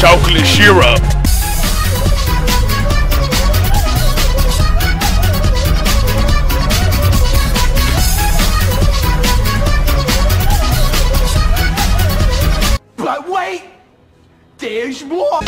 chocolate syrup. But wait, there's more.